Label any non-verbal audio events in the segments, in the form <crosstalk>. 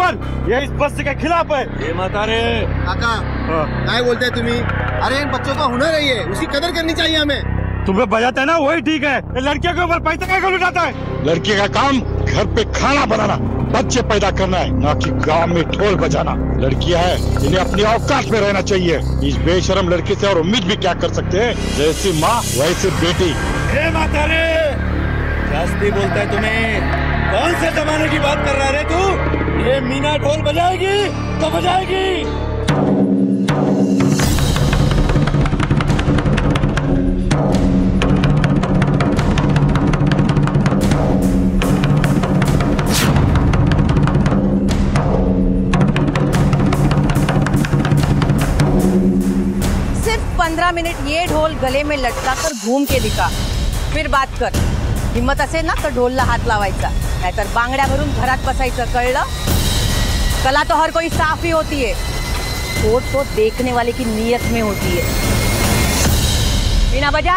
है ऊपर ये इस बस्ती के खिलाफ है। ये मत रे काका क्या बोलते हैं तुम्ही? अरे इन बच्चों का हुनर है ये। उसकी कदर करनी चाहिए हमें। तुम्हें बजाते है ना वही ठीक है। लड़कियों के ऊपर पैसे क्या लुटाता है? लड़की का काम घर पे खाना बनाना बच्चे पैदा करना है ना कि गाँव में ढोल बजाना। लड़कियाँ है इन्हें अपनी औकात में रहना चाहिए। इस बेशरम लड़की से और उम्मीद भी क्या कर सकते हैं? जैसी माँ वैसे बेटी। हे माता रे! जास्ती बोलता है तुम्हें। कौन से जमाने की बात कर रहा है तू? ये मीना ढोल बजाएगी तो बजाएगी। पंद्रह मिनिट ये ढोल गले में लटका कर घूम के दिखा। फिर बात कर। हिम्मत असेल ना तर ढोलला हात लावायचा। नाहीतर बांगड्या भरून घरात बसायचं, कळलं? कला तो हर कोई साफ़ ही होती है वो तो देखने वाले की नीयत में होती है बिना बजा!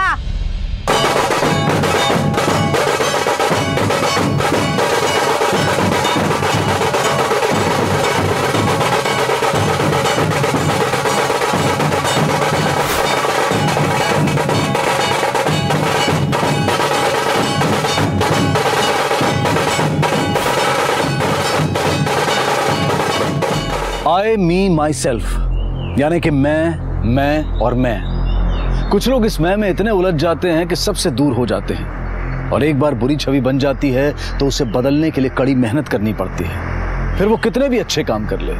आई मी माई सेल्फ यानी कि मैं मैं और मैं। कुछ लोग इस मैं में इतने उलझ जाते हैं कि सबसे दूर हो जाते हैं। और एक बार बुरी छवि बन जाती है तो उसे बदलने के लिए कड़ी मेहनत करनी पड़ती है। फिर वो कितने भी अच्छे काम कर ले,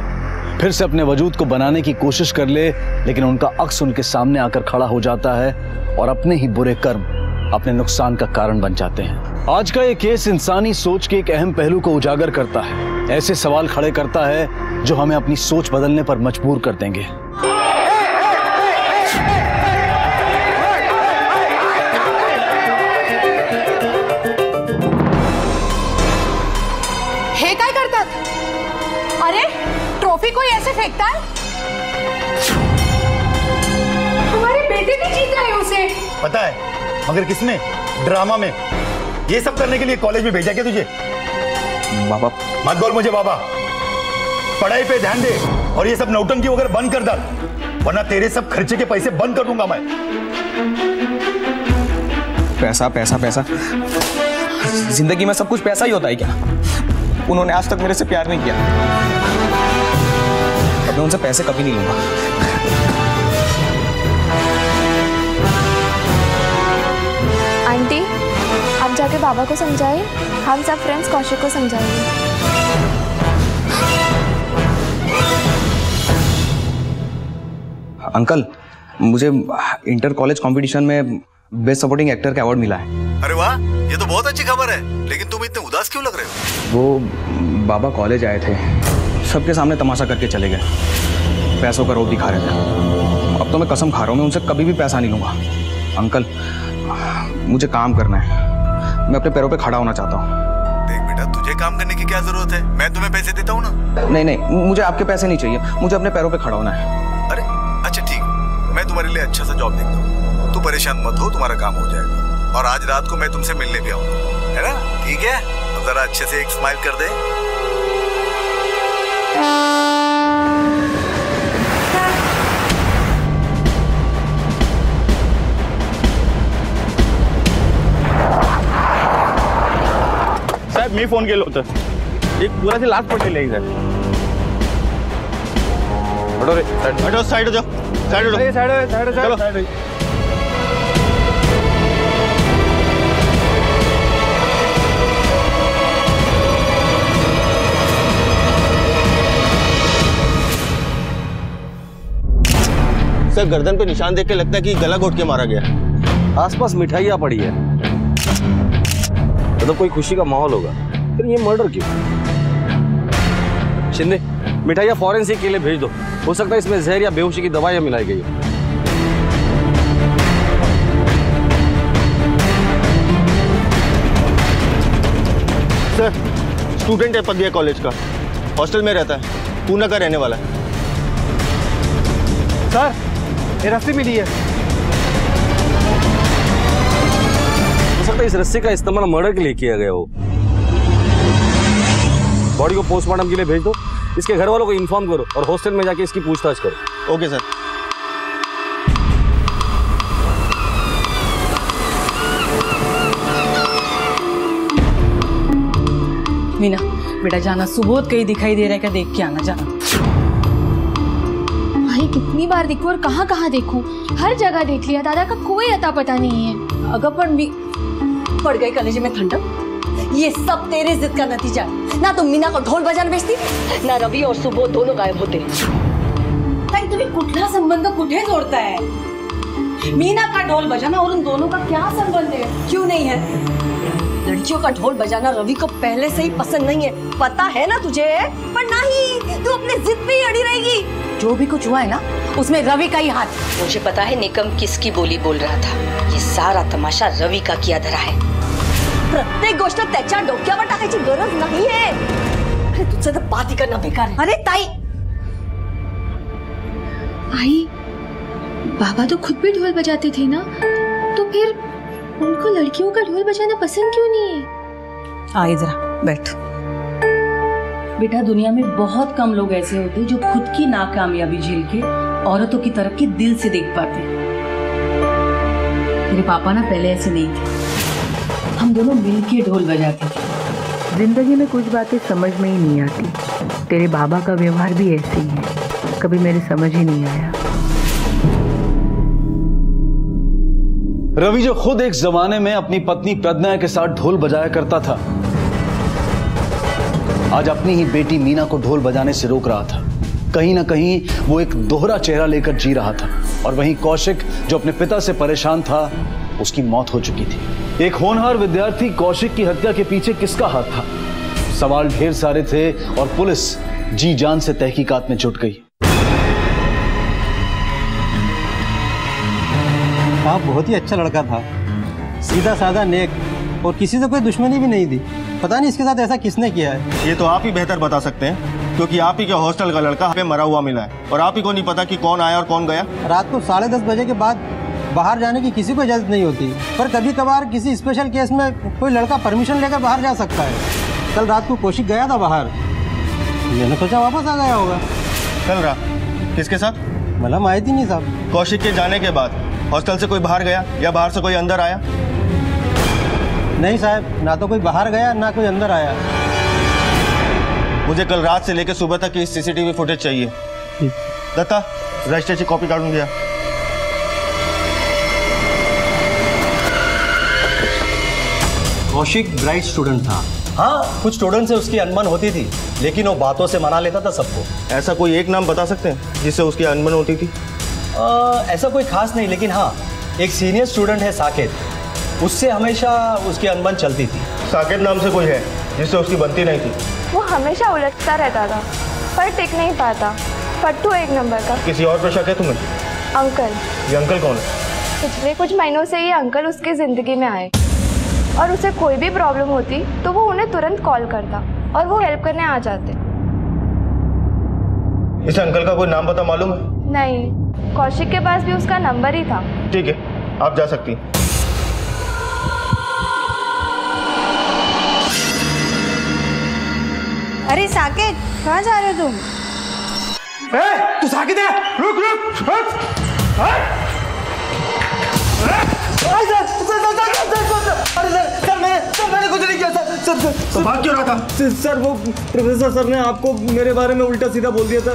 फिर से अपने वजूद को बनाने की कोशिश कर ले, लेकिन उनका अक्स उनके सामने आकर खड़ा हो जाता है और अपने ही बुरे कर्म, अपने नुकसान का कारण बन जाते हैं। आज का ये केस इंसानी सोच के एक अहम पहलू को उजागर करता है। ऐसे सवाल खड़े करता है जो हमें अपनी सोच बदलने पर मजबूर कर देंगे। हे काय करतात? अरे ट्रॉफी कोई ऐसे फेंकता है? हमारे बेटे ने जीता है उसे। पता है मगर किसने? ड्रामा में। ये सब करने के लिए कॉलेज में भेजा क्या तुझे? बाबा। मत बोल मुझे बाबा। पढ़ाई पे ध्यान दे और ये सब नौटंकी वगैरह बंद कर डाल वरना तेरे सब खर्चे के पैसे बंद कर दूँगा मैं। पैसा पैसा पैसा। ज़िंदगी में सब कुछ पैसा ही होता है क्या? उन्होंने आज तक मेरे से प्यार नहीं किया। अब मैं उनसे पैसे कभी नहीं लूँगा। आंटी आप जाके बाबा को समझाइए हम सब फ्रेंड्स कौशिक को समझाएँगे। अंकल मुझे इंटर कॉलेज कंपटीशन में बेस्ट सपोर्टिंग एक्टर का अवार्ड मिला है। अरे वाह ये तो बहुत अच्छी खबर है। लेकिन तुम इतने उदास क्यों लग रहे हो? वो बाबा कॉलेज आए थे। सबके सामने तमाशा करके चले गए। पैसों का रोब दिखा रहे थे। अब तो मैं कसम खा रहा हूँ मैं उनसे कभी भी पैसा नहीं लूँगा। अंकल मुझे काम करना है। मैं अपने पैरों पे खड़ा होना चाहता हूँ। देख बेटा तुझे काम करने की क्या ज़रूरत है? मैं तुम्हें पैसे देता हूँ ना? नहीं नहीं मुझे आपके पैसे नहीं चाहिए। मुझे अपने पैरों पे खड़ा होना है। तुम्हारे लिए अच्छा सा जॉब देखता हूँ। तू परेशान मत हो, तुम्हारा काम हो जाएगा। और आज रात को मैं तुमसे मिलने भी आऊँगा। है ना? ठीक है? अब जरा अच्छे से एक स्माइल कर दे। साहेब, मी फ़ोन केलं होतं। एक पुराची लाच पडलेली आहे साहेब। हटो रे साइड हटो साइड हो जाओ। साइड हो जाओ साइड साइड चलो। साइड सर गर्दन पे निशान देख के लगता है कि गला घोट के मारा गया। आसपास मिठाइयाँ पड़ी है। मतलब कोई खुशी का माहौल होगा। फिर ये मर्डर क्यों? शिंदे मिठाइयाँ फॉरेंसिक के लिए भेज दो। हो सकता है इसमें जहर या बेहोशी की दवाइयाँ मिलाई गई हो। सर स्टूडेंट है पदिया कॉलेज का। हॉस्टल में रहता है पूना का रहने वाला है। सर ये रस्सी मिली है। हो सकता है इस रस्सी का इस्तेमाल मर्डर के लिए किया गया हो। बॉडी को पोस्टमार्टम के लिए भेज दो। इसके घर वालों को इन्फॉर्म करो और हॉस्टल में जाके इसकी पूछताछ करो। ओके सर मीना बेटा जाना सुबोध कहीं दिखाई दे रहा है क्या? देख के आना जाना। भाई कितनी बार देखूँ और कहाँ कहाँ देखूँ? हर जगह देख लिया दादा का कोई अता पता नहीं है। अगर पर मी पड़ गई कलेजे में ठंडक? ये सब तेरे जिद का नतीजा है। ना तुम मीना को ढोल बजाने भेजती? ना रवि और सुबोध दोनों गायब होते। तुम्हें कुठला संबंध कुठे जोड़ता है? मीना का ढोल बजाना और उन दोनों का क्या संबंध है? क्यों नहीं है? लड़कियों का ढोल बजाना रवि को पहले से ही पसंद नहीं है। पता है ना तुझे? पर नहीं तू अपने जिद पे ही अड़ी रहेगी। जो भी कुछ हुआ है ना उसमें रवि का ही हाथ। मुझे पता है निकम किसकी बोली बोल रहा था। ये सारा तमाशा रवि का किया धरा है। प्रत्येक गोष्ट त्याच्या डोक्यावर टाकायची गरज नाही आहे अरे तुझं तर बात ही करणं बेकार अरे ताई! आई बाबा तो खुद भी ढोल बजाते थे ना? तो फिर उनको लड़कियों का ढोल बजाना पसंद क्यों नहीं है? आए जरा बैठ। बेटा दुनिया में बहुत कम लोग ऐसे होते हैं जो खुद की नाकामयाबी झेल के औरतों की तरफ़ की दिल से देख पाते मेरे पापा ना पहले ऐसे नहीं थे। हम दोनों मिलके ढोल बजाते थे। ज़िंदगी में कुछ बातें समझ में ही नहीं आती। तेरे बाबा का व्यवहार भी ऐसे ही है। कभी मेरे समझ ही नहीं आया। रवि जो खुद एक जमाने में अपनी पत्नी प्रज्ञा के साथ ढोल बजाया करता था आज अपनी ही बेटी मीना को ढोल बजाने से रोक रहा था। कहीं ना कहीं वो एक दोहरा चेहरा लेकर जी रहा था और वहीं कौशिक जो अपने पिता से परेशान था उसकी मौत हो चुकी थी। एक होनहार विद्यार्थी कौशिक की हत्या के पीछे किसका हाथ था? सवाल ढेर सारे थे और पुलिस जी जान से तहकीकात में जुट गई। आप बहुत ही अच्छा लड़का था। सीधा साधा नेक और किसी से कोई दुश्मनी भी नहीं थी। पता नहीं इसके साथ ऐसा किसने किया है। ये तो आप ही बेहतर बता सकते हैं क्योंकि आप ही के हॉस्टल का लड़का हमें मरा हुआ मिला है। और आप ही को नहीं पता कि कौन आया और कौन गया? रात को साढ़े दस बजे के बाद बाहर जाने की किसी को इजाज़त नहीं होती। पर कभी कभार किसी स्पेशल केस में कोई लड़का परमिशन लेकर बाहर जा सकता है। कल रात को कौशिक गया था बाहर। मैंने सोचा वापस आ गया होगा। कल रात? किसके साथ? मतलब थी नहीं साहब। कौशिक के जाने के बाद। हॉस्टल से कोई बाहर गया या बाहर से कोई अंदर आया? नहीं साहब ना तो कोई बाहर गया ना कोई अंदर आया। मुझे कल रात से लेकर सुबह तक की सीसीटीवी फुटेज चाहिए। दत्ता रजिस्ट्रेशन कॉपी काढून गया कौशिक ब्राइट स्टूडेंट था। हाँ कुछ स्टूडेंट से उसकी अनबन होती थी लेकिन वो बातों से मना लेता था सबको। ऐसा कोई एक नाम बता सकते हैं जिससे उसकी अनबन होती थी? आ, ऐसा कोई खास नहीं लेकिन हाँ एक सीनियर स्टूडेंट है साकेत। उससे हमेशा उसकी अनबन चलती थी। साकेत नाम से कोई है जिससे उसकी बनती नहीं थी? वो हमेशा उलझता रहता था पर टिक नहीं पाता। पट्टू एक नंबर का। किसी और पे शक है तुम्हें? अंकल। ये अंकल कौन है? पिछले कुछ महीनों से ये अंकल उसकी ज़िंदगी में आए। और उसे कोई भी प्रॉब्लम होती तो वो उन्हें तुरंत कॉल करता और वो हेल्प करने आ जाते। इस अंकल का कोई नाम पता मालूम? है नहीं कौशिक के पास भी उसका नंबर ही था। ठीक है आप जा सकती अरे साकेत कहाँ जा रहे हो तुम? ए, तू साकित है? रुक रुक रुक। हाँ? तो भाग क्यों रहा था? सर वो प्रोफेसर सर ने आपको मेरे बारे में उल्टा सीधा बोल दिया था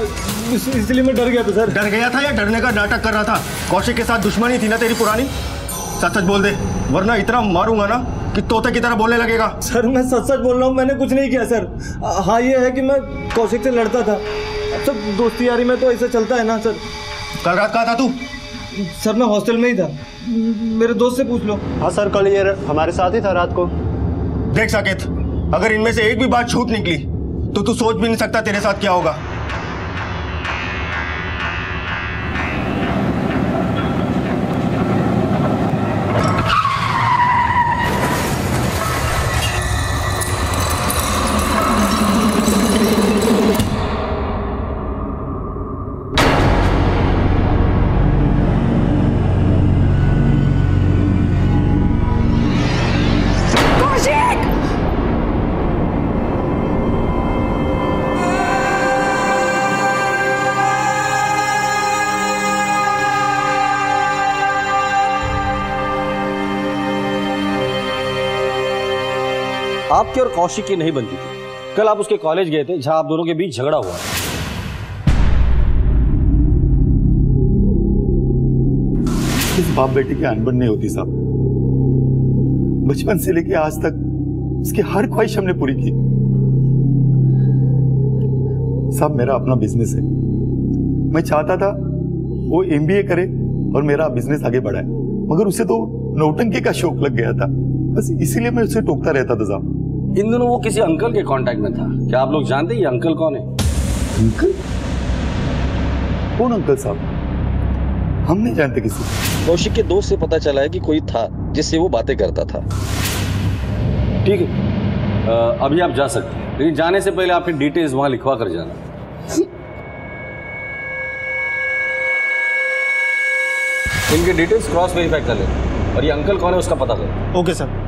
इसलिए मैं डर गया था सर। डर गया था या डरने का नाटक कर रहा था? कौशिक के साथ दुश्मनी थी ना तेरी पुरानी? सच सच बोल दे वरना इतना मारूँगा ना कि तोते की तरह बोलने लगेगा। सर मैं सच सच बोल रहा हूँ मैंने कुछ नहीं किया सर। हाँ ये है कि मैं कौशिक से लड़ता था। सब दोस्ती यारी में तो ऐसा चलता है ना सर। कल रात कहा था तू? सर मैं हॉस्टल में ही था। मेरे दोस्त से पूछ लो। हाँ सर कल ये हमारे साथ ही था रात को। देख साकेत अगर इनमें से एक भी बात छूट निकली तो तू सोच भी नहीं सकता तेरे साथ क्या होगा। आपकी और कौशिक की नहीं बनती थी। कल आप उसके कॉलेज गए थे, जहाँ आप दोनों के बीच झगड़ा हुआ। इस बाप बेटे की अनबन नहीं होती साहब। बचपन से लेके आज तक उसकी हर ख्वाहिश हमने पूरी की। साहब, मेरा अपना बिज़नेस है। मैं चाहता था वो एमबीए करे और मेरा बिज़नेस आगे बढ़ाए, मगर उसे तो नौटंकी का शौक लग गया था। बस इसीलिए मैं उसे टोकता रहता था साहब। इन दिनों वो किसी अंकल के कांटेक्ट में था। क्या आप लोग जानते हैं ये अंकल कौन है? अंकल? कौन अंकल साहब? हम नहीं जानते किसी कौशिक के दोस्त से पता चला है कि कोई था जिससे वो बातें करता था। ठीक है। अभी आप जा सकते हैं। लेकिन जाने से पहले आपकी डिटेल्स वहाँ लिखवा कर जाना। इनके डिटेल्स क्रॉस वेरीफाई कर लेना। और ये अंकल कौन है उसका पता करो। ओके सर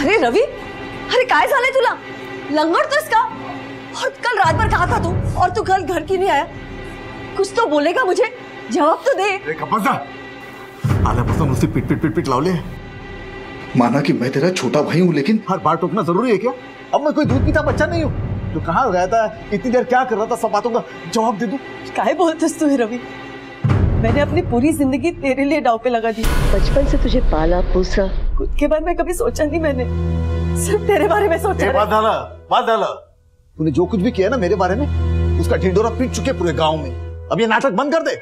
अरे रवि अरे काय झालंय तुला? लंगडतोस का? और कल रात भर कहा था तू? और तू कल घर क्यों नहीं आया? कुछ तो बोलेगा मुझे जवाब तो दे। आल्यापासून नुसती पिट पिट पिट पिट लावले माना कि मैं तेरा छोटा भाई हूँ लेकिन हर बार टोकना ज़रूरी है क्या? अब मैं कोई दूध पीता बच्चा नहीं हूँ। तो कहाँ गया था? इतनी देर क्या कर रहा था? सब बातों का जवाब दे दू। काय बोलतोस तू हे रवि? मैंने अपनी पूरी ज़िंदगी तेरे लिए दाव पे लगा दी। बचपन से तुझे पाला पोसा खुद के बारे में कभी सोचा नहीं मैंने। सिर्फ़ तेरे बारे में सोचा बात डाला बात डाला। तूने जो कुछ भी किया ना मेरे बारे में उसका ढिंडोरा पीट चुके पूरे गाँव में। अब ये नाटक बंद कर दे।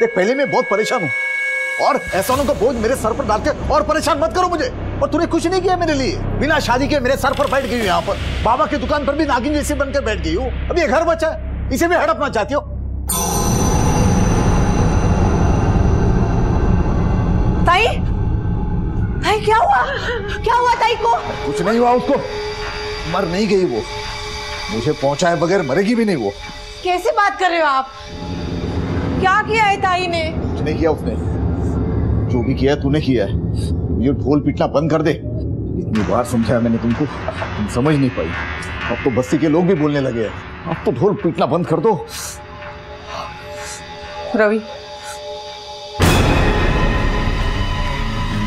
देख पहले मैं बहुत परेशान हूँ। और एहसानों का बोझ मेरे सर पर डाल के और परेशान मत करो मुझे। और तूने कुछ नहीं किया मेरे लिए। बिना शादी के मेरे सर पर बैठ गई हूँ यहाँ पर। बाबा की दुकान पर भी नागिन जैसे बनकर बैठ गई हूँ। अब ये घर बचा है। इसे भी हड़पना चाहती हो। क्या हुआ ताई को? कुछ नहीं हुआ उसको। मर नहीं गई वो। मुझे पहुँचाए बगैर मरेगी भी नहीं वो। कैसे बात कर रहे हो आप? क्या किया है ताई ने? कुछ नहीं किया उसने। जो भी किया तूने किया है। ये ढोल पीटना बंद कर दे। इतनी बार समझाया मैंने तुमको। तुम समझ नहीं पाई। अब तो बस्ती के लोग भी बोलने लगे हैं। अब तो ढोल पीटना बंद कर दो। रवि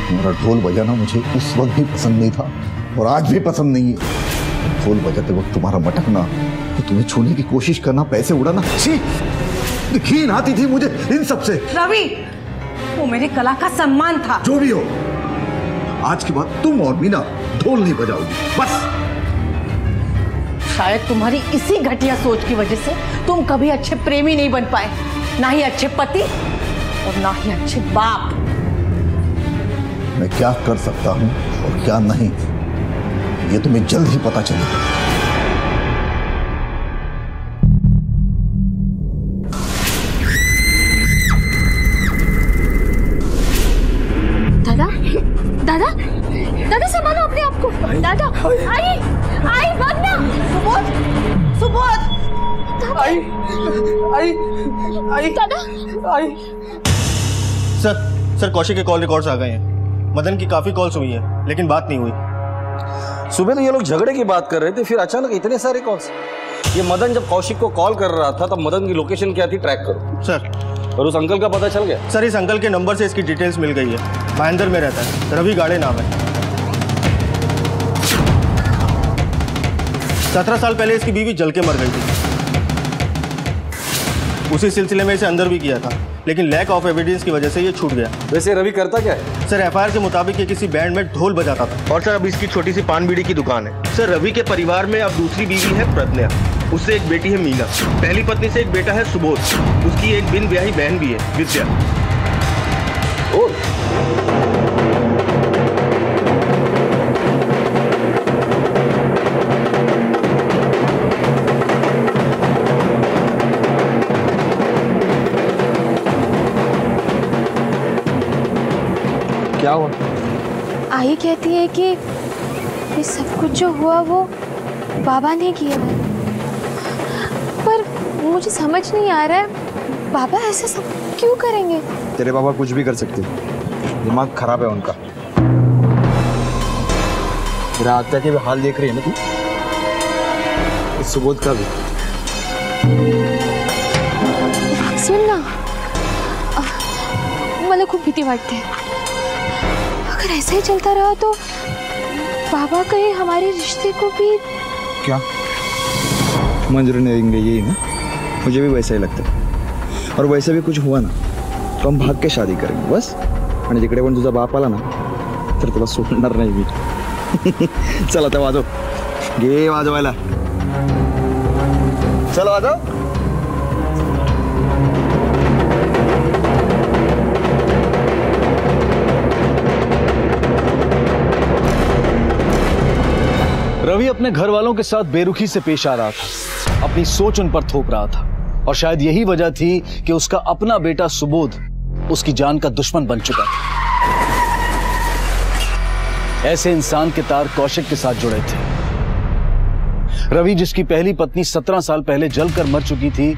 तुम्हारा ढोल बजाना मुझे उस वक्त भी पसंद नहीं था और आज भी पसंद नहीं है। ढोल बजाते वक्त तुम्हारा मटकना तो तुम्हें छूने की कोशिश करना पैसे उड़ाना। घीन आती थी मुझे इन सबसे। रवि वो मेरे कला का सम्मान था। जो भी हो आज के बाद तुम और मीना ढोल नहीं बजाओगी। बस। शायद तुम्हारी इसी घटिया सोच की वजह से तुम कभी अच्छे प्रेमी नहीं बन पाए। ना ही अच्छे पति और ना ही अच्छे बाप। मैं क्या कर सकता हूँ और क्या नहीं? ये तुम्हें जल्द ही पता चलेगा दादा दादा दादा संभालो अपने आप को। दादा आई आई भागना। सुबोध सुबोध। आई आई आई दादा। आई सर सर कौशिक के कॉल रिकॉर्ड्स आ गए हैं। मदन की काफ़ी कॉल्स हुई है लेकिन बात नहीं हुई। सुबह तो ये लोग झगड़े की बात कर रहे थे फिर अचानक इतने सारे कॉल्स ये मदन जब कौशिक को कॉल कर रहा था तब मदन की लोकेशन क्या थी ट्रैक करो। सर और उस अंकल का पता चल गया? सर इस अंकल के नंबर से इसकी डिटेल्स मिल गई है। महेंद्र में रहता है। रवि गाड़े नाम है। सत्रह साल पहले इसकी बीवी जल के मर गई थी। उसी सिलसिले में इसे अंदर भी किया था। लेकिन लैक ऑफ़ एविडेंस की वजह से ये छूट गया। वैसे रवि करता क्या है? सर एफआईआर के मुताबिक ये किसी बैंड में ढोल बजाता था। और सर अब इसकी छोटी सी पान बीड़ी की दुकान है। सर रवि के परिवार में अब दूसरी बीवी है प्रज्ञा। उससे एक बेटी है मीना। पहली पत्नी से एक बेटा है सुबोध। उसकी एक बिन ब्याही बहन भी है विद्या। कि ये सब कुछ जो हुआ वो बाबा ने किया है। पर मुझे समझ नहीं आ रहा है बाबा ऐसा सब क्यों करेंगे? तेरे बाबा कुछ भी कर सकते दिमाग खराब है उनका। मेरा आत्या के भी हाल देख रही है ना तू? इस सुबोध का भी। सुन ना। मला खूप भीती वाटते अगर ऐसा ही चलता रहा तो बाबा कहीं हमारे रिश्ते को भी क्या? मंजूरी नहीं देंगे, यही ना? मुझे भी वैसा ही लगता है। और वैसे भी कुछ हुआ ना तो हम भाग के शादी करेंगे, बस? आणि जिकडे पण तुझा बाप आला ना तर तुला सोडणार नाही मी चला आता वाजव घे वाजवायला चला वाजव रवि अपने घर वालों के साथ बेरुखी से पेश आ रहा था। अपनी सोच उन पर थोप रहा था। और शायद यही वजह थी कि उसका अपना बेटा सुबोध उसकी जान का दुश्मन बन चुका था। ऐसे इंसान के तार कौशिक के साथ जुड़े थे। रवि, जिसकी पहली पत्नी सत्रह साल पहले जलकर मर चुकी थी,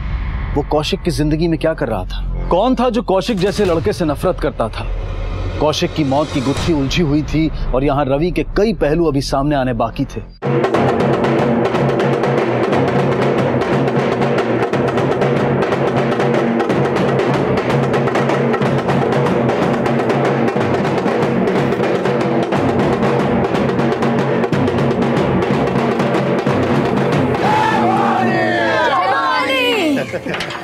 वो कौशिक की ज़िंदगी में क्या कर रहा था? कौन था जो कौशिक जैसे लड़के से नफरत करता था? कौशिक की मौत की गुत्थी उलझी हुई थी और यहाँ रवि के कई पहलू अभी सामने आने बाकी थे।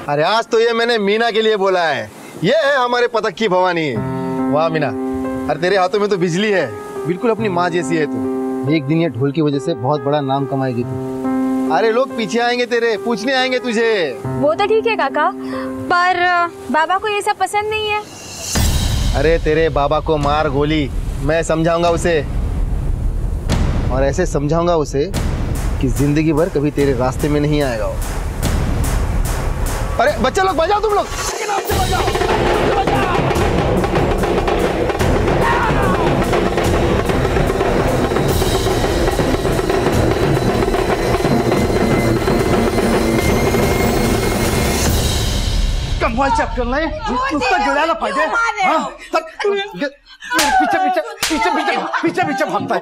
अरे आज तो ये मैंने मीना के लिए बोला है। ये है हमारे पतक की भवानी। वाह मीना। अरे तेरे हाथों में तो बिजली है। बिल्कुल अपनी माँ जैसी है तू। एक दिन ये ढोल की वजह से बहुत बड़ा नाम कमाएगी तू। अरे लोग पीछे आएँगे तेरे पूछने आएँगे तुझे। वो तो ठीक है काका पर बाबा को ये सब पसंद नहीं है। अरे तेरे बाबा को मार गोली मैं समझाऊँगा उसे। और ऐसे समझाऊँगा उसे कि ज़िंदगी भर कभी तेरे रास्ते में नहीं आएगा वो। अरे बच्चे लोग बजाओ तुम लोग। चॅप्टर नाही नुसतं गिळायला पाहिजे हा? तर ग- पीछे पीछे पीछे पीछे पीछे पीछे भागता है।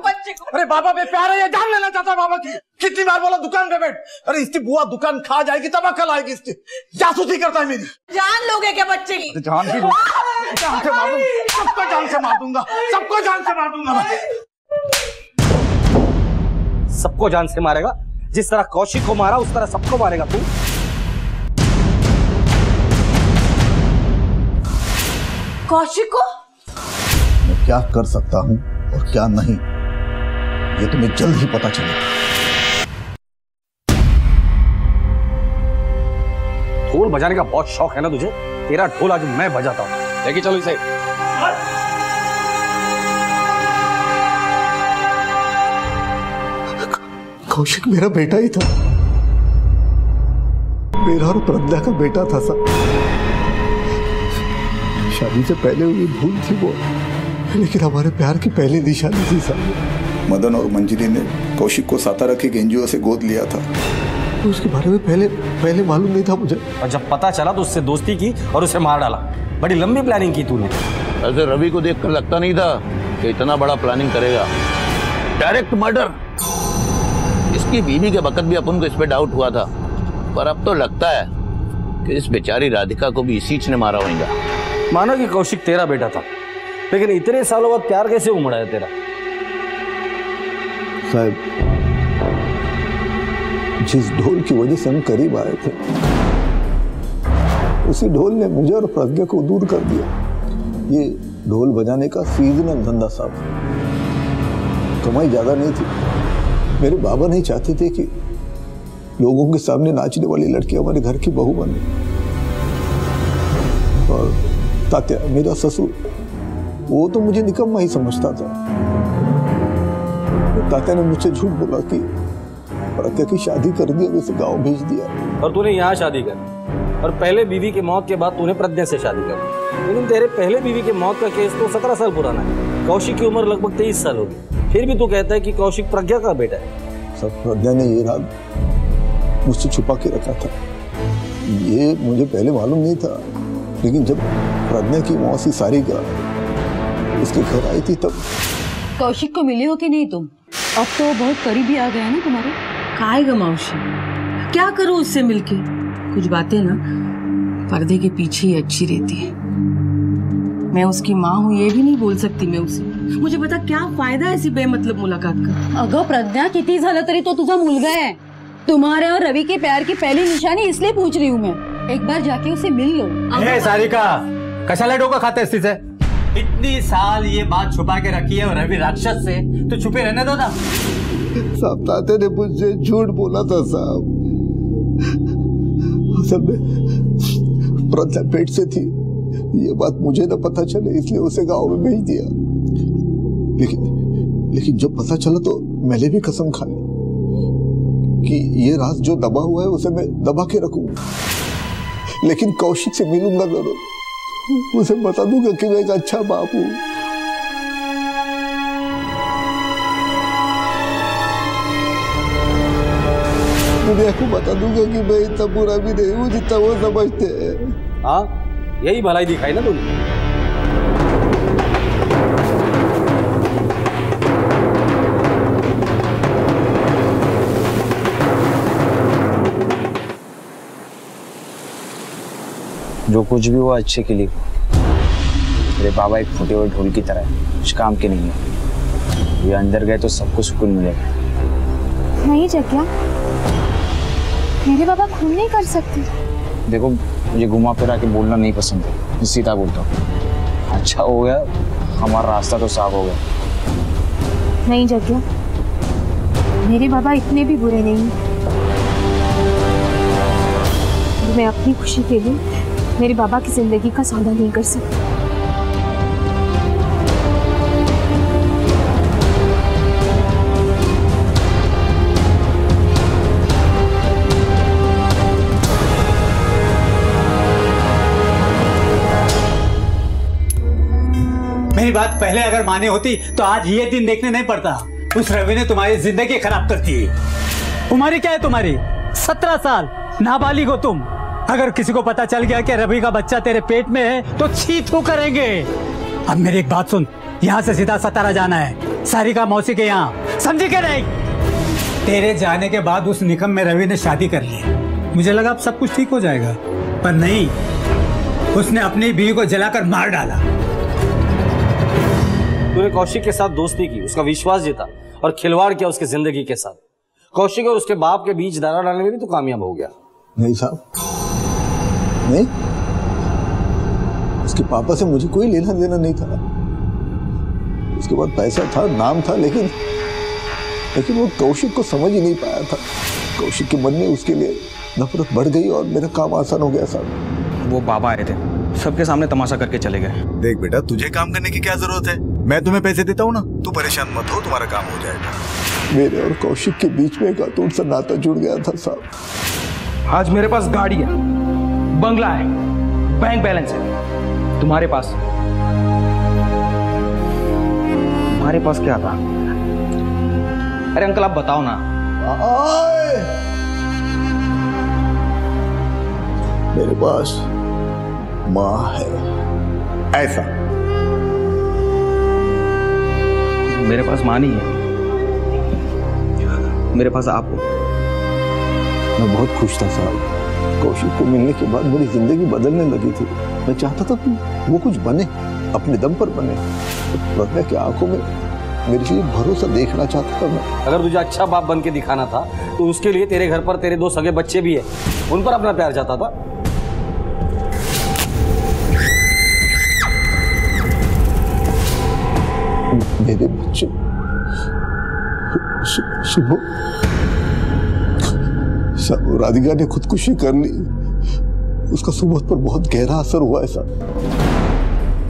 अरे बाबा मैं प्यार है ये जान लेना चाहता है बाबा की। कितनी बार बोला दुकान पे बैठ। अरे इसकी बुआ दुकान खा जाएगी तब अकल आएगी इसकी। जासूसी करता है मेरी। जान लोगे क्या बच्चे की? जान भी लूं- जान से मार दूँगा सबको जान से मार दूँगा सबको जान से मार दूँगा सबको जान से मारेगा। जिस तरह कौशिक को मारा उस तरह सबको मारेगा तू। कौशिक को? मैं क्या कर सकता हूँ और क्या नहीं ये तुम्हें जल्द ही पता चलेगा। ढोल बजाने का बहुत शौक है ना तुझे? तेरा ढोल आज मैं बजाता हूँ। लेके चलो इसे। कौशिक मेरा बेटा ही था। मेरा और प्रज्ञा का बेटा था सब शादी से पहले हुई भूल थी वो। लेकिन हमारे प्यार की पहली निशानी थी साहब। मदन और मंजिली ने कौशिक को सातारा के एनजीओ से गोद लिया था। तो उसके बारे में पहले पहले मालूम नहीं था मुझे। और जब पता चला तो उससे दोस्ती की और उसे मार डाला। बड़ी लंबी प्लानिंग की तूने। ऐसे रवि को देखकर लगता नहीं था कि इतना बड़ा प्लानिंग करेगा। डायरेक्ट मर्डर इसकी बीवी के वक्त भी अपन को इस पे डाउट हुआ था। पर अब तो लगता है कि इस बेचारी राधिका को भी इसी ने मारा होगा मानो कि कौशिक तेरा बेटा था। लेकिन इतने सालों बाद प्यार कैसे उमड़ा है तेरा? साहब, जिस ढोल की वजह से हम करीब आए थे, उसी ढोल ने मुझे और प्रज्ञा को दूर कर दिया। ये ढोल बजाने का सीजनल धंधा साहब। कमाई ज़्यादा नहीं थी। मेरे बाबा नहीं चाहते थे कि लोगों के सामने नाचने वाली लड़की हमारे घर की बहू बने। और तात्या मेरा ससुर वो तो मुझे निकम्मा ही समझता था। तात्या ने मुझसे झूठ बोला कि प्रज्ञा की शादी कर दी और उसे गाँव भेज दिया। और तूने यहाँ शादी कर और पहले बीवी की मौत के बाद तूने प्रज्ञा से शादी कर लेकिन तेरे पहले बीवी के मौत का केस तो सत्रह साल पुराना है। कौशिक की उम्र लगभग तेईस साल होगी। फिर भी तू कहता है कि कौशिक प्रज्ञा का बेटा है। सब प्रज्ञा ने ये रात मुझसे छुपा के रखा था। ये मुझे पहले मालूम नहीं था। लेकिन जब प्रज्ञा की मौसी सारी का उसके घर आई थी तब कौशिक को मिले हो कि नहीं तुम? अब तो बहुत करीबी आ गया ना तुम्हारे। काय ग मावशी? क्या करूँ उससे मिलके? कुछ बातें ना पर्दे के पीछे ही अच्छी रहती है। मैं उसकी माँ हूँ ये भी नहीं बोल सकती मैं उसे। मुझे बता क्या फ़ायदा ऐसी बेमतलब मुलाकात का? अगं प्रज्ञा किती झालं तरी तो तुझा मुलगा आहे तुम्हारे और रवि के प्यार की पहली निशानी इसलिए पूछ रही हूँ मैं। एक बार जाके उसे मिल लो। हे सारिका कशाला डोकं खातेस तिचे इतनी साल ये बात छुपा के रखी है और रवि राक्षस से तो छुपे रहने दो ना। साहब ताते ने मुझसे झूठ बोला था साहब। असल में प्रज्ञा पेट से थी। ये बात मुझे ना पता चले इसलिए उसे गाँव में भेज दिया। लेकिन लेकिन जब पता चला तो मैंने भी कसम खा ली कि ये राज जो दबा हुआ है उसे मैं दबा के रखूँगा। लेकिन कौशिक से मिलूँगा ज़रूर। उसे बता दूँगा कि मैं एक अच्छा बाप दुनिया को बता दूँगा कि मैं इतना बुरा भी नहीं हूँ जितना वो समझते हैं। हाँ यही भलाई दिखाई ना तूने जो कुछ भी हुआ अच्छे के लिए। मेरे बाबा एक फूटे हुए ढोल की तरह है कुछ काम के नहीं है। ये अंदर गए तो सबको सुकून मिलेगा। नहीं जग्या मेरे बाबा खून नहीं कर सकते। देखो मुझे घुमा फिरा के बोलना नहीं पसंद है। सीधा बोलता हूँ। अच्छा हो गया हमारा रास्ता तो साफ़ हो गया। नहीं जग्या मेरे बाबा इतने भी बुरे नहीं मैं अपनी खुशी के लिए मेरे बाबा की ज़िंदगी का सौदा नहीं कर सकती। मेरी बात पहले अगर माने होती तो आज ये दिन देखने नहीं पड़ता। उस रवि ने तुम्हारी ज़िंदगी खराब कर दी। उम्र क्या है तुम्हारी? सत्रह साल। नाबालिग हो तुम। अगर किसी को पता चल गया कि रवि का बच्चा तेरे पेट में है तो छी थू करेंगे। अब मेरी एक बात सुन यहाँ से सीधा सतारा जाना है। सारिका मौसी के यहाँ। समझी के नहीं? तेरे जाने के बाद उस निकम में रवि ने शादी कर ली। मुझे लगा अब सब कुछ ठीक हो जाएगा। पर नहीं उसने अपनी बीवी को जलाकर मार डाला। तूने कौशिक के साथ दोस्ती की उसका विश्वास जीता और खिलवाड़ किया उसकी ज़िंदगी के साथ। कौशिक और उसके बाप के बीच दरार डालने में भी तो कामयाब हो गया। नहीं साहब। नहीं। उसके पापा से मुझे कोई लेना देना नहीं था। उसके बाद पैसा था नाम था लेकिन लेकिन वो कौशिक को समझ ही नहीं पाया था। कौशिक के मन में उसके लिए नफरत बढ़ गई और मेरा काम आसान हो गया साहब। वो बाबा आए थे। सबके सामने तमाशा करके चले गए। देख बेटा तुझे काम करने की क्या ज़रूरत है? मैं तुम्हें पैसे देता हूँ ना तू परेशान मत हो तुम्हारा काम हो जाएगा। मेरे और कौशिक के बीच में एक अटूट सा नाता जुड़ गया था साहब। आज मेरे पास गाड़ी है। बंगला है बैंक बैलेंस है। तुम्हारे पास। तुम्हारे पास क्या था? अरे अंकल आप बताओ ना। मेरे पास माँ है। ऐसा। मेरे पास माँ नहीं है। मेरे पास आप हो। मैं बहुत खुश था साहब। कौशिक को मिलने के बाद मेरी ज़िंदगी बदलने लगी थी। मैं चाहता था कि वो कुछ बने अपने दम पर बने। प्रज्ञा की आँखों में मेरे लिए भरोसा देखना चाहता था मैं? अगर तुझे अच्छा बाप बन के दिखाना था तो उसके लिए तेरे घर पर तेरे दो सगे बच्चे भी है। उन पर अपना प्यार चाहता था। मेरे बच्चे सुबह राधिका ने खुदकुशी कर ली। उसका सुबह पर बहुत गहरा असर हुआ ऐसा।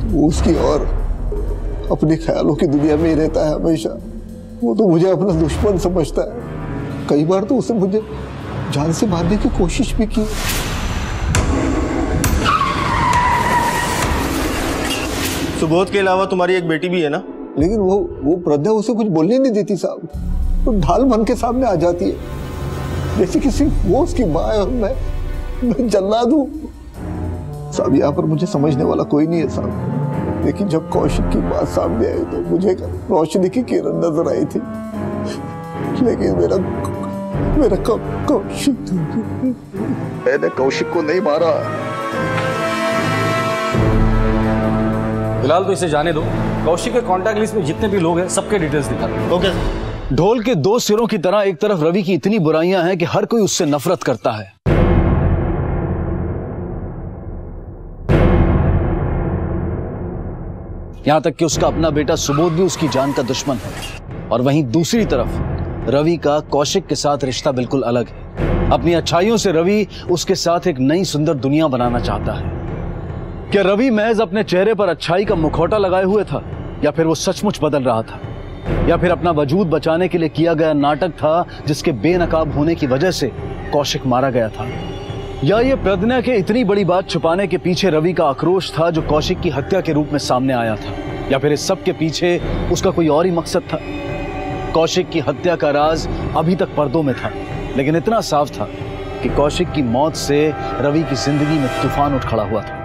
वो उसकी और अपने ख्यालों की दुनिया में ही रहता है हमेशा। वो तो मुझे अपना दुश्मन समझता है। कई बार तो उसने मुझे जान से मारने की कोशिश भी की। सुबोध के अलावा तुम्हारी एक बेटी भी है ना? लेकिन वो वो प्रज्ञा उसे कुछ बोलने नहीं देती साहब। तो ढाल बन के सामने आ जाती है। जैसे किसी वो उसकी माँ है और मैं मैं जल्लाद हूँ साहब यहाँ पर मुझे समझने वाला कोई नहीं है साहब। लेकिन जब कौशिक की बात सामने आई तो मुझे एक रोशनी की किरण नज़र आई थी। लेकिन मेरा मेरा कौ, कौशिक मैंने कौशिक को नहीं मारा। फ़िलहाल तो इसे जाने दो। कौशिक के कॉन्टैक्ट लिस्ट में जितने भी लोग हैं सबके डिटेल्स दिखा दो। ओके ढोल के दो सिरों की तरह एक तरफ़ रवि की इतनी बुराइयाँ हैं कि हर कोई उससे नफरत करता है। यहाँ तक कि उसका अपना बेटा सुबोध भी उसकी जान का दुश्मन है। और वहीं दूसरी तरफ़ रवि का कौशिक के साथ रिश्ता बिल्कुल अलग है। अपनी अच्छाइयों से रवि उसके साथ एक नई सुंदर दुनिया बनाना चाहता है। क्या रवि महज अपने चेहरे पर अच्छाई का मुखौटा लगाए हुए था या फिर वो सचमुच बदल रहा था? या फिर अपना वजूद बचाने के लिए किया गया नाटक था, जिसके बेनकाब होने की वजह से कौशिक मारा गया था। या ये प्रज्ञा के इतनी बड़ी बात छुपाने के पीछे रवि का आक्रोश था, जो कौशिक की हत्या के रूप में सामने आया था। या फिर इस सब के पीछे उसका कोई और ही मकसद था? कौशिक की हत्या का राज अभी तक पर्दों में था, लेकिन इतना साफ़ था कि कौशिक की मौत से रवि की ज़िंदगी में तूफ़ान उठ खड़ा हुआ था।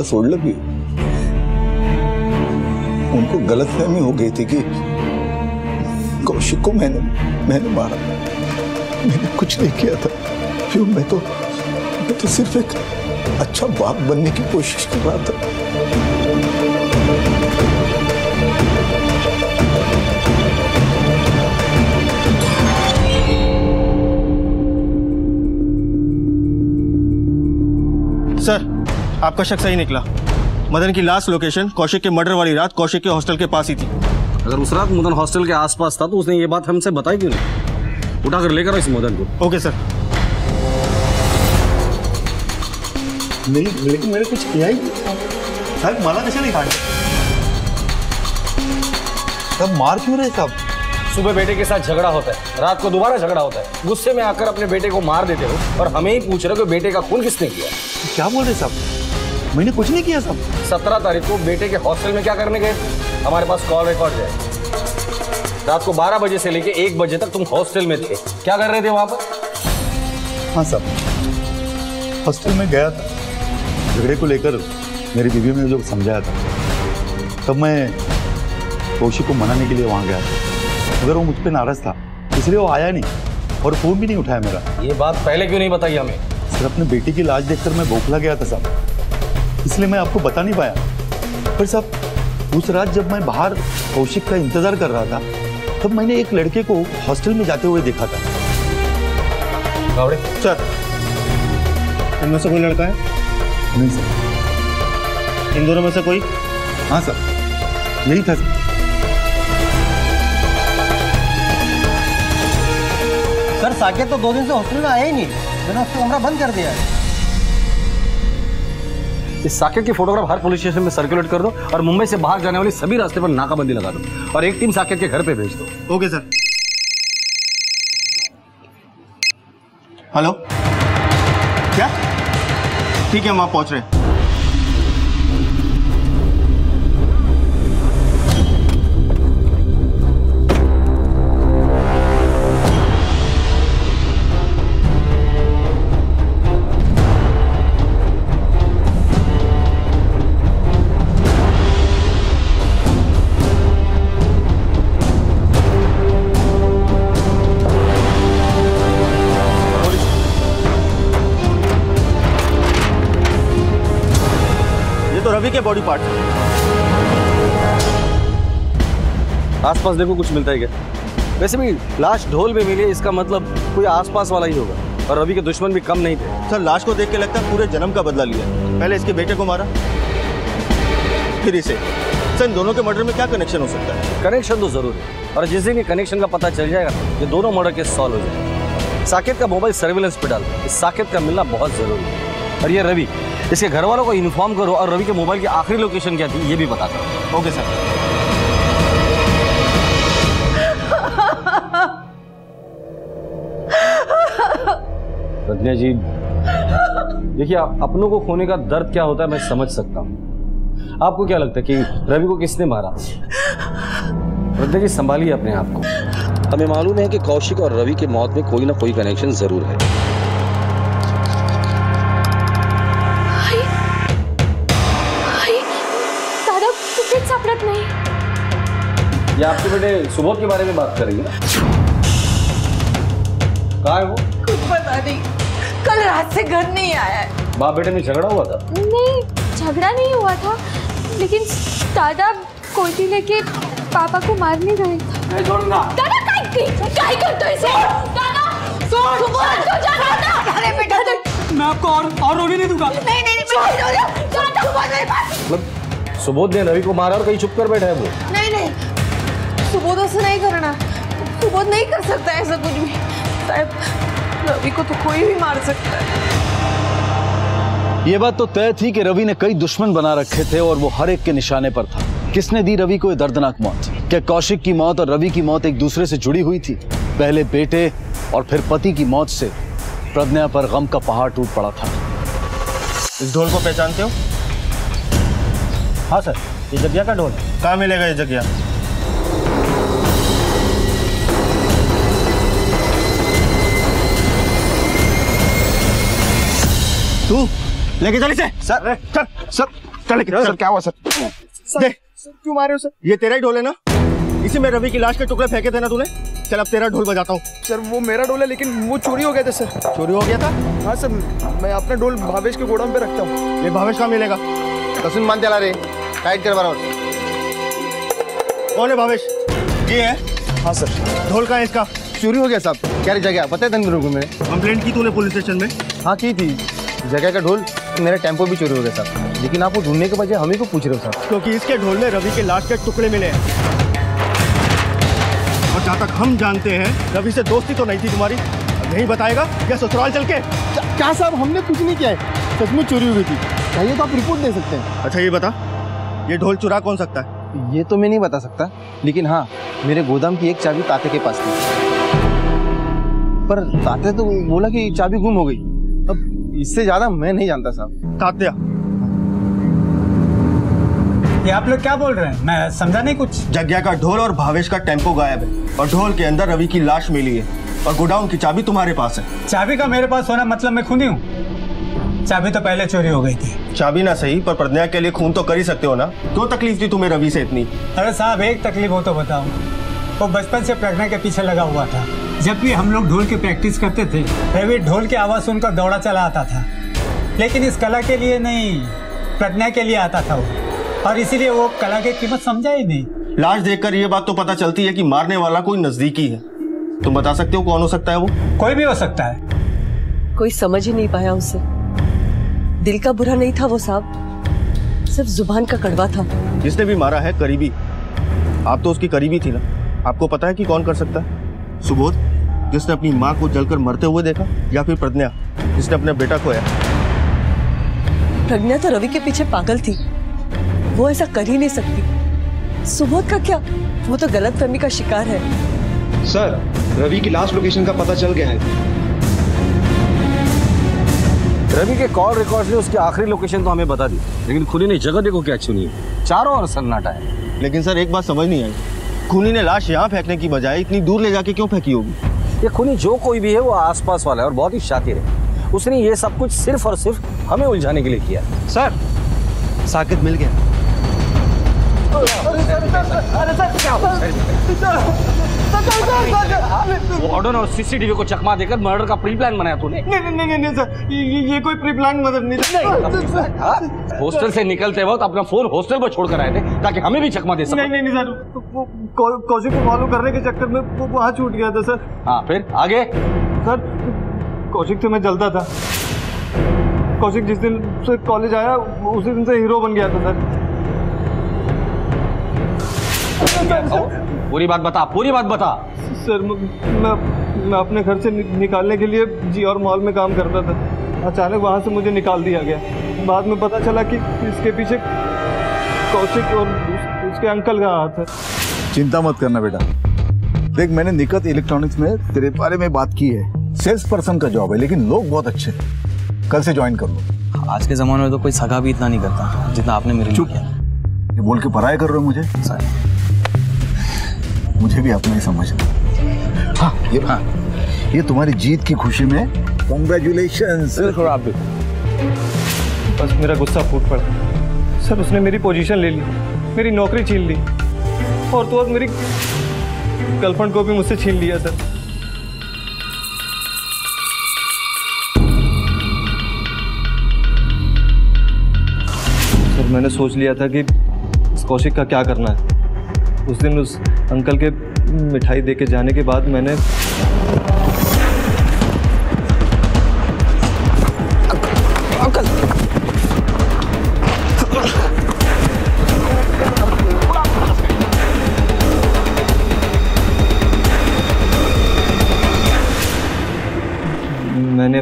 मला सोडलं की उनको गलतफहमी हो गई थी कि कौशिक को मैंने मैंने मारा। मैंने कुछ नहीं किया था। फिर मैं तो मैं तो सिर्फ़ एक अच्छा बाप बनने की कोशिश कर रहा था। सर आपका शक सही निकला। मदन की लास्ट लोकेशन कौशिक के मर्डर वाली रात कौशिक के हॉस्टल के पास ही थी। अगर उस रात मदन हॉस्टल के आसपास था तो उसने ये बात हमसे बताई क्यों नहीं? उठाकर लेकर आओ इस मदन को। ओके सर नहीं लेकिन मैंने कुछ किया ही। साहब माला कैसे नहीं खाने तब मार क्यों रहे साहब? सुबह बेटे के साथ झगड़ा होता है। रात को दोबारा झगड़ा होता है। गुस्से में आकर अपने बेटे को मार देते हो और हमें ही पूछ रहे हो कि बेटे का खून किसने किया? क्या बोल रहे साहब? मैंने कुछ नहीं किया साहब सत्रह तारीख को बेटे के हॉस्टल में क्या करने गए? थे? हमारे पास कॉल रिकॉर्ड है। रात को 12 बजे से लेके एक बजे तक तुम हॉस्टल में थे। क्या कर रहे थे वहाँ पर? हाँ साहब हॉस्टल में गया था। झगड़े को लेकर मेरी बीवी ने जो समझाया था तब मैं कौशिक को मनाने के लिए वहाँ गया था। मगर वो मुझ पर नाराज़ था इसलिए वो आया नहीं और फ़ोन भी नहीं उठाया मेरा। ये बात पहले क्यों नहीं बताई हमें? सर अपने बेटी की लाश देखकर मैं बौखला गया था साहब। इसलिए मैं आपको बता नहीं पाया। पर साहब उस रात जब मैं बाहर कौशिक का इंतज़ार कर रहा था तब मैंने एक लड़के को हॉस्टल में जाते हुए देखा था। सर। इनमें से कोई लड़का है? नहीं सर। इन दोनों में से कोई? हाँ सर। यही था सर। सर साकेत तो दो दिन से हॉस्टल में आया ही नहीं। मैंने उसका कमरा बंद कर दिया है। इस साकेत की फोटोग्राफ हर पुलिस स्टेशन में सर्कुलेट कर दो और मुंबई से बाहर जाने वाली सभी रास्ते पर नाकाबंदी लगा दो और एक टीम साकेत के घर पे भेज दो। ओके सर हेलो क्या? ठीक है, हम वहाँ पहुँच रहे हैं। के बॉडी पार्ट आसपास देखो कुछ मिलता है क्या? वैसे भी लाश ढोल में मिली है, इसका मतलब कोई आसपास वाला ही होगा। और रवि के दुश्मन भी कम नहीं थे। सर लाश को देख के लगता है पूरे जन्म का बदला लिया पहले इसके बेटे को मारा फिर इसे। सर इन दोनों के मर्डर में क्या कनेक्शन हो सकता है? कनेक्शन तो ज़रूर है। और जिस दिन ये कनेक्शन का पता चल जाएगा ये दोनों मर्डर केस सॉल्व हो जाएगा। साकेत का मोबाइल सर्विलेंस पे डाल। इस साकेत का मिलना बहुत ज़रूरी है। और ये रवि इसके घर वालों को इन्फॉर्म करो और रवि के मोबाइल की आखिरी लोकेशन क्या थी ये भी बता करो ओके सर प्रज्ञा जी देखिए अपनों को खोने का दर्द क्या होता है मैं समझ सकता हूँ। आपको क्या लगता है कि रवि को किसने मारा? प्रज्ञा जी संभालिए अपने आप को। हमें मालूम है कि कौशिक और रवि की मौत में कोई ना कोई कनेक्शन ज़रूर है। ये आपके बेटे सुबोध के बारे में बात करेंगे ना? कहा है वो? कुछ पता नहीं। कल रात से घर नहीं आया है। बाप बेटे में झगड़ा हुआ था? नहीं झगड़ा नहीं हुआ था लेकिन दादा कोयती लेके पापा को मारने गए। मैं छोड़ूँगा। दादा काय काय करते हो इसे दादा सुबोध को जाना था अरे बेटा मैं आपको और और रोने नहीं दूँगा। नहीं नहीं नहीं दादा सुबोध मेरे पास। मतलब सुबोध ने रवि को मारा और कहीं छुप कर बैठा है वो? सुबोध ऐसा नहीं करना सुबोध नहीं कर सकता ऐसा कुछ भी साहब रवि को तो कोई भी मार सकता है. ये बात तो तय थी कि रवि ने कई दुश्मन बना रखे थे और वो हर एक के निशाने पर था। किसने दी रवि को ये दर्दनाक मौत? क्या कौशिक की मौत और रवि की मौत एक दूसरे से जुड़ी हुई थी? पहले बेटे और फिर पति की मौत से प्रज्ञा पर गम का पहाड़ टूट पड़ा था। इस ढोल को पहचानते हो? हाँ सर। ये जग्या का ढोल कहाँ मिलेगा ये जग्या तू? लेके चल इसे। सर चल सर चल लेके सर क्या हुआ सर? दे सर क्यों मारे हो सर? ये तेरा ही ढोल है ना? इसी में रवि की लाश के टुकड़े फेंके थे ना तूने? चल अब तेरा ढोल बजाता हूँ। सर वो मेरा ढोल है लेकिन वो चोरी हो गया था सर। चोरी हो गया था? हाँ सर मैं अपना ढोल भावेश के गोडाउन पे रखता हूँ। ये भावेश कहाँ मिलेगा? कसून मान चला रे टाइट कर बराबर कौन है भावेश? ये है। हाँ सर। ढोल का है इसका? चोरी हो गया साहब। क्या जगह पता है धनगुरु को मैंने कंप्लेंट की तूने पुलिस स्टेशन में? हाँ की थी। जगह का ढोल मेरा टेंपो भी चोरी हो गया साहब। लेकिन आप वो ढूँढने के बजाय हम ही को पूछ रहे हो साहब। क्योंकि इसके ढोल में रवि के लाश के टुकड़े मिले हैं। और जहाँ तक हम जानते हैं रवि से दोस्ती तो नहीं थी तुम्हारी। नहीं बताएगा या ससुराल चल के? क्या साहब हमने कुछ नहीं किया है। सच में चोरी हुई थी। चाहिए तो आप रिपोर्ट दे सकते हैं। अच्छा ये बता ये ढोल चुरा कौन सकता है? ये तो मैं नहीं बता सकता लेकिन हाँ मेरे गोदाम की एक चाबी ताते के पास थी। पर ताते तो बोला कि चाबी गुम हो गई। इससे ज़्यादा मैं नहीं जानता साहब। तात्या। ये आप लोग क्या बोल रहे हैं? मैं समझा नहीं कुछ। जग्या का ढोल और भावेश का टेंपो गायब है और ढोल के अंदर रवि की लाश मिली है और गोडाउन की चाबी तुम्हारे पास है। चाबी का मेरे पास होना मतलब मैं खूनी हूँ। चाबी तो पहले चोरी हो गई थी। चाबी ना सही पर प्रज्ञा के लिए खून तो कर ही सकते हो ना। क्यों तकलीफ़ थी तुम्हें रवि से इतनी? अरे साहब एक तकलीफ़ हो तो बताओ। वो बचपन से प्रज्ञा के पीछे लगा हुआ था। जब भी हम लोग ढोल की प्रैक्टिस करते थे रवि ढोल की आवाज़ सुनकर दौड़ा चला आता था। लेकिन इस कला के लिए नहीं प्रज्ञा के लिए आता था वो। और इसीलिए वो कला की कीमत समझा ही नहीं। लाश देखकर ये बात तो पता चलती है कि मारने वाला कोई नजदीकी है। तुम बता सकते हो कौन हो सकता है वो? कोई भी हो सकता है। कोई समझ ही नहीं पाया उसे। दिल का बुरा नहीं था वो साहब। सिर्फ़ ज़ुबान का कड़वा था। जिसने भी मारा है करीबी। आप तो उसकी करीबी थी ना। आपको पता है कि कौन कर सकता है? सुबोध जिसने अपनी माँ को जलकर मरते हुए देखा या फिर प्रज्ञा जिसने अपना बेटा खोया प्रज्ञा तो रवि के पीछे पागल थी। वो ऐसा कर ही नहीं सकती। सुबोध का क्या? वो तो गलत फहमी का शिकार है। सर रवि की लास्ट लोकेशन का पता चल गया है। रवि के कॉल रिकॉर्ड ने उसकी आखिरी लोकेशन तो हमें बता दी। लेकिन खुनी ने जगह देखो क्या चुनी है। चारों ओर सन्नाटा है। लेकिन सर एक बात समझ नहीं आई। खूनी ने लाश यहाँ फेंकने की बजाय इतनी दूर ले जाके क्यों फेंकी होगी? ये खूनी जो कोई भी है वो आसपास वाला है और बहुत ही शातिर है। उसने ये सब कुछ सिर्फ़ और सिर्फ़ हमें उलझाने के लिए किया। सर साकिब मिल गया। वार्डन और सीसीटीवी को चकमा देकर मर्डर का प्री प्लान बनाया तूने। नहीं नहीं नहीं नहीं सर ये, ये, कोई प्री प्लान मदद नहीं हॉस्टल से निकलते वक्त अपना फ़ोन हॉस्टल पर छोड़कर आए थे ताकि हमें भी चकमा दे सको। नहीं नहीं नहीं सर वो कौशिक को फॉलो करने के चक्कर में वो वहाँ छूट गया था सर। हाँ फिर? आगे? सर कौशिक से मैं जलता था। कौशिक जिस दिन से कॉलेज आया उसी दिन से हीरो बन गया था सर। पूरी बात बता पूरी बात बता। सर मैं मैं अपने घर से नि, निकालने के लिए जी और मॉल में काम करता था। अचानक वहाँ से मुझे निकाल दिया गया। बाद में पता चला कि इसके पीछे कौशिक और उस, उसके अंकल का हाथ है। चिंता मत करना बेटा। देख मैंने निकट इलेक्ट्रॉनिक्स में तेरे बारे में बात की है। सेल्स पर्सन का जॉब है लेकिन लोग बहुत अच्छे हैं। कल से ज्वाइन कर लो। आज के जमाने में तो कोई सगा भी इतना नहीं करता जितना आपने मेरे किया। ये बोल के पराया कर रहे हो मुझे? मुझे भी अपना ही समझना। हाँ ये हाँ। ये तुम्हारी जीत की खुशी में कॉन्ग्रेचुलेशन आप भी बस मेरा गुस्सा फूट पड़ा। सर उसने मेरी पोजीशन ले ली। मेरी नौकरी छीन ली। और तो मेरी गर्लफ्रेंड को भी मुझसे छीन लिया सर सर मैंने सोच लिया था कि इस कौशिक का क्या करना है। उस दिन उस अंकल के मिठाई दे के जाने के बाद मैंने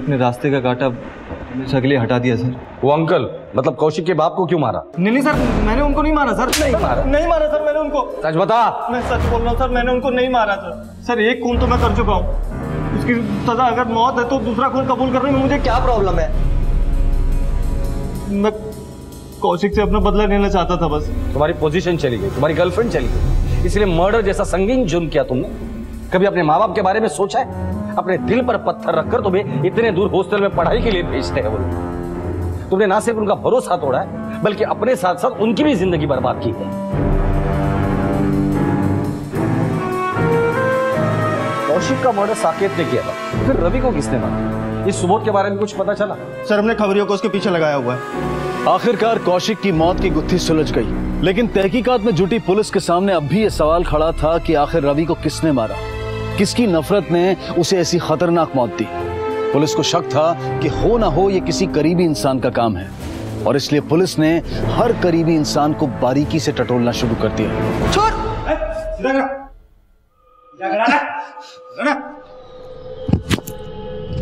अपने रास्ते का कांटा हमेशा के लिए हटा दिया सर। वो अंकल मतलब कौशिक के बाप को क्यों मारा? नहीं नहीं सर मैंने उनको नहीं मारा सर। नहीं मारा? नहीं मारा सर मैंने उनको। सच बता। मैं सच बोल रहा हूँ सर मैंने उनको नहीं मारा सर। सर एक खून तो मैं कर चुका हूँ। उसकी सजा अगर मौत है तो दूसरा खून कबूल करने में मुझे क्या प्रॉब्लम है? मैं कौशिक से अपना बदला लेना चाहता था बस। तुम्हारी पोजीशन चली गई तुम्हारी गर्लफ्रेंड चली गई। इसलिए मर्डर जैसा संगीन जुर्म किया तुमने। कभी अपने माँ बाप के बारे में सोचा है? अपने दिल पर पत्थर रखकर तुम्हें इतने दूर हॉस्टल में पढ़ाई के लिए भेजते हैं वो लोग। तुमने ना सिर्फ़ उनका भरोसा तोड़ा है बल्कि अपने साथ साथ उनकी भी ज़िंदगी बर्बाद की है। कौशिक का मर्डर साकेत ने किया था। फिर रवि को किसने मारा? इस सुबोध के बारे में कुछ पता चला? सर हमने खबरियों को उसके पीछे लगाया हुआ है। आखिरकार कौशिक की मौत की गुत्थी सुलझ गई। लेकिन तहकीकात में जुटी पुलिस के सामने अब भी यह सवाल खड़ा था कि आखिर रवि को किसने मारा? किसकी नफरत ने उसे ऐसी खतरनाक मौत दी? पुलिस को शक था कि हो ना हो ये किसी करीबी इंसान का काम है। और इसलिए पुलिस ने हर करीबी इंसान को बारीकी से टटोलना शुरू कर दिया। छोड़।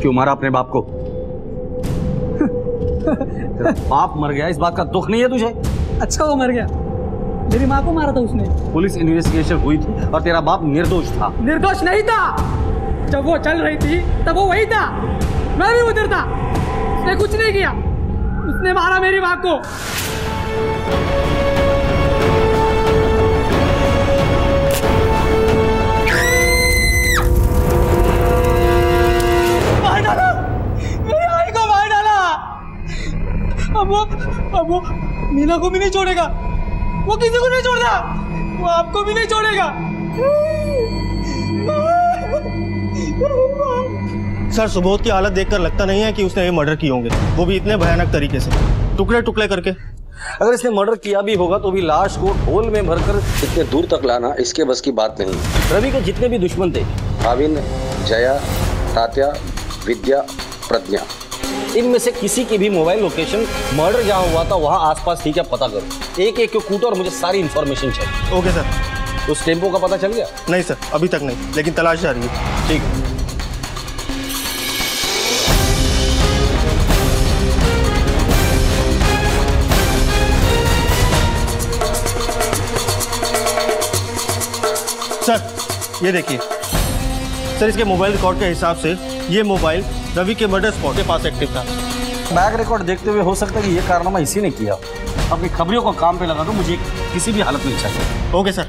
क्यों मारा अपने बाप को? <laughs> बाप मर गया इस बात का दुख नहीं है तुझे? अच्छा वो मर गया। मेरी माँ को मारा था उसने। पुलिस इन्वेस्टिगेशन हुई थी और तेरा बाप निर्दोष था। निर्दोष नहीं था। जब वो चल रही थी तब वो वही था। मैं भी उधर था। उसने कुछ नहीं किया। उसने मारा मेरी माँ को। मार डाला। मेरी आई को मार डाला। अब वो अब वो मीना को भी नहीं छोड़ेगा। वो किसी को नहीं छोड़ता। वो आपको भी नहीं छोड़ेगा। सर सुबोध की हालत देखकर लगता नहीं है कि उसने ये मर्डर किए होंगे। वो भी इतने भयानक तरीके से। टुकड़े टुकड़े करके। अगर इसने मर्डर किया भी होगा तो भी लाश को ढोल में भरकर इतने दूर तक लाना इसके बस की बात नहीं। रवि के जितने भी दुश्मन थे। भाविन जया तात्या विद्या प्रज्ञा। इनमें से किसी की भी मोबाइल लोकेशन मर्डर जहाँ हुआ था वहाँ आसपास थी क्या पता करो। एक एक को कूटो और मुझे सारी इन्फॉर्मेशन चाहिए। ओके सर उस टेंपो का पता चल गया? नहीं सर अभी तक नहीं लेकिन तलाश जा रही है। ठीक है। सर ये देखिए। सर इसके मोबाइल रिकॉर्ड के हिसाब से ये मोबाइल रवि के मर्डर स्पॉट के पास एक्टिव था। बैक रिकॉर्ड देखते हुए हो सकता है कि ये कारनामा इसी ने किया। अपनी खबरियों को काम पे लगा दो मुझे किसी भी हालत में चाहिए ओके सर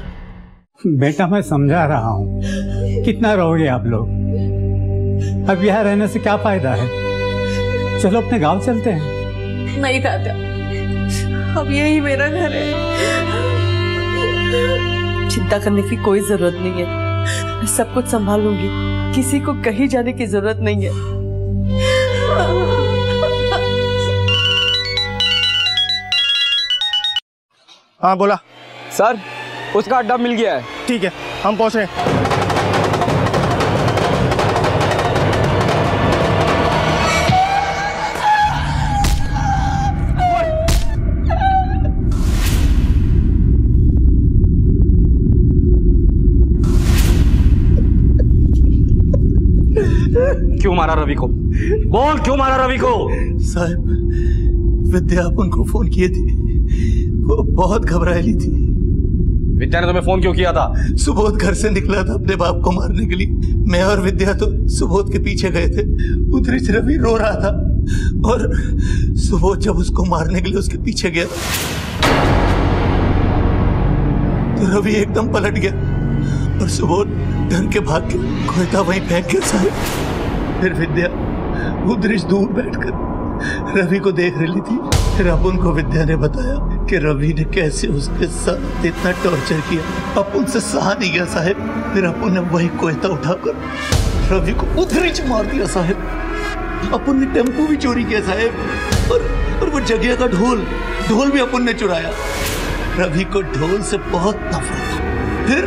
बेटा मैं समझा रहा हूँ। कितना रहोगे आप लोग। अब यहाँ रहने से क्या फ़ायदा है? चलो अपने गाँव चलते हैं। नहीं दादा। अब यही मेरा घर है। चिंता करने की कोई ज़रूरत नहीं है। मैं सब कुछ संभालूँगी किसी को कहीं जाने की ज़रूरत नहीं है। हाँ बोला। सर उसका अड्डा मिल गया है। ठीक है हम पहुँच। क्यों मारा रवि को? बोल क्यों मारा रवि को? साहब विद्या अपन को फ़ोन किए थे। वो बहुत घबराएली थी। विद्या ने तुम्हें फ़ोन क्यों किया था? सुबोध घर से निकला था अपने बाप को मारने के लिए। मैं और विद्या तो सुबोध के पीछे गए थे। उधरी से रवि रो रहा था। और सुबोध जब उसको मारने के लिए उसके पीछे गया तो रवि एकदम पलट गया। और सुबोध डर के भाग के कोयता वहीं फेंक गया साहब। फिर विद्या उधरिश दूर बैठकर रवि को देख रही थी। फिर अब उनको विद्या ने बताया कि रवि ने कैसे उसके साथ इतना टॉर्चर किया। अपुन से सहा नहीं गया साहब। फिर अपुन ने वही कोयता उठाकर रवि को उधरी च मार दिया साहब। अपुन ने टेंपो भी चोरी किया साहब। और और वो जगह का ढोल ढोल भी अपुन ने चुराया। रवि को ढोल से बहुत नफरत फिर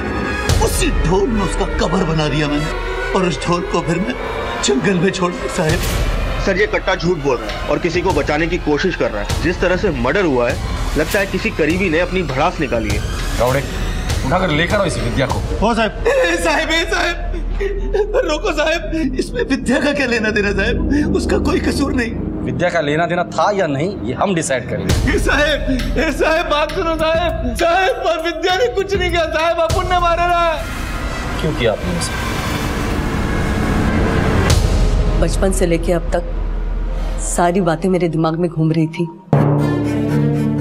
उसी ढोल में उसका कबर बना दिया मैंने। और उस ढोल को फिर मैं जंगल में छोड़ दिया साहब। सर ये कट्टा झूठ बोल रहा है और किसी को बचाने की कोशिश कर रहा है। जिस तरह से मर्डर हुआ है लगता है किसी करीबी ने अपनी भड़ास निकाली है। रावड़े उठाकर लेकर आओ इस विद्या को। हो साहब। साहब साहब। रोको साहब। इसमें विद्या का क्या लेना देना साहब? उसका कोई कसूर नहीं। विद्या का लेना देना था या नहीं ये हम डिसाइड करेंगे ए साहब साहब बात सुनो साहब। साहब पर विद्या ने कुछ नहीं किया साहब। अपुन ने मारा रहा क्यों किया आपने बचपन से लेके अब तक सारी बातें मेरे दिमाग में घूम रही थी।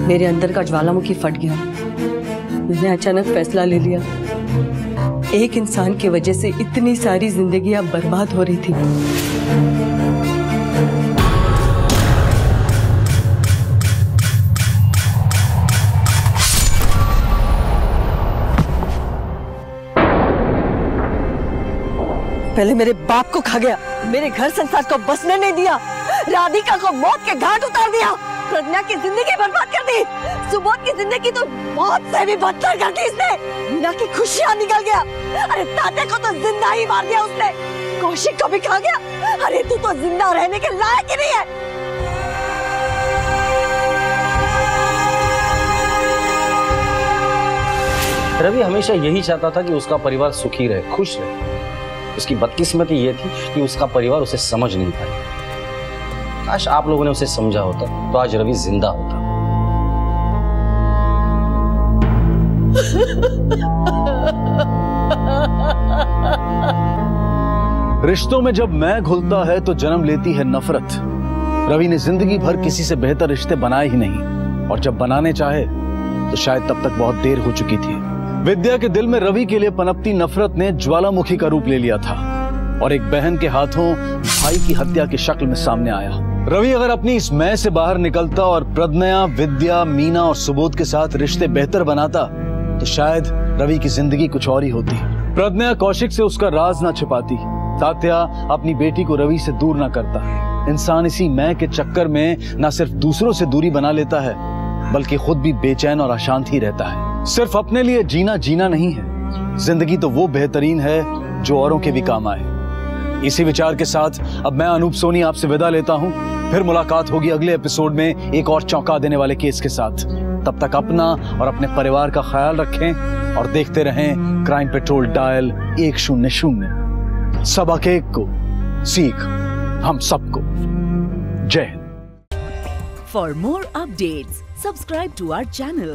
मेरे अंदर का ज्वालामुखी फट गया। मैंने अचानक फैसला ले लिया। एक इंसान की वजह से इतनी सारी ज़िंदगी अब बर्बाद हो रही थी। पहले मेरे बाप को खा गया, मेरे घर संसार को बसने नहीं दिया, राधिका को मौत के घाट उतार दिया, प्रज्ञा की ज़िंदगी बर्बाद कर दी, सुबोध की ज़िंदगी तो मौत से भी बदतर कर दी इसने, मीना की खुशियाँ निकल गया, अरे ताते को तो ज़िंदा ही मार दिया उसने, कौशिक को भी खा गया, अरे तू तो ज़िंदा रहने के लायक ही नहीं है। रवि हमेशा यही चाहता था कि उसका परिवार सुखी रहे, खुश रहे। उसकी बदकिस्मती ये थी कि उसका परिवार उसे समझ नहीं पाया। काश आप लोगों ने उसे समझा होता तो आज रवि ज़िंदा होता। रिश्तों में जब मैं घुलता है तो जन्म लेती है नफरत। रवि ने ज़िंदगी भर किसी से बेहतर रिश्ते बनाए ही नहीं, और जब बनाने चाहे तो शायद तब तक बहुत देर हो चुकी थी। विद्या के दिल में रवि के लिए पनपती नफरत ने ज्वालामुखी का रूप ले लिया था और एक बहन के हाथों भाई की हत्या की शक्ल में सामने आया। रवि अगर अपनी इस मैं से बाहर निकलता और प्रज्ञा, विद्या, मीना और सुबोध के साथ रिश्ते बेहतर बनाता तो शायद रवि की ज़िंदगी कुछ और ही होती। प्रज्ञा कौशिक से उसका राज ना छिपाती, तात्या अपनी बेटी को रवि से दूर ना करता। इंसान इसी मैं के चक्कर में न सिर्फ़ दूसरों से दूरी बना लेता है, बल्कि खुद भी बेचैन और अशांत ही रहता है। सिर्फ़ अपने लिए जीना जीना नहीं है। ज़िंदगी तो वो बेहतरीन है जो औरों के भी काम आए। इसी विचार के साथ अब मैं अनूप सोनी आपसे विदा लेता हूँ। फिर मुलाकात होगी अगले एपिसोड में एक और चौंका देने वाले केस के साथ। तब तक अपना और अपने परिवार का ख्याल रखें और देखते रहें क्राइम पेट्रोल डायल एक शून्य शून्य। सबक एक को सीख हम सबको। जय Hind. For more updates, subscribe to our channel,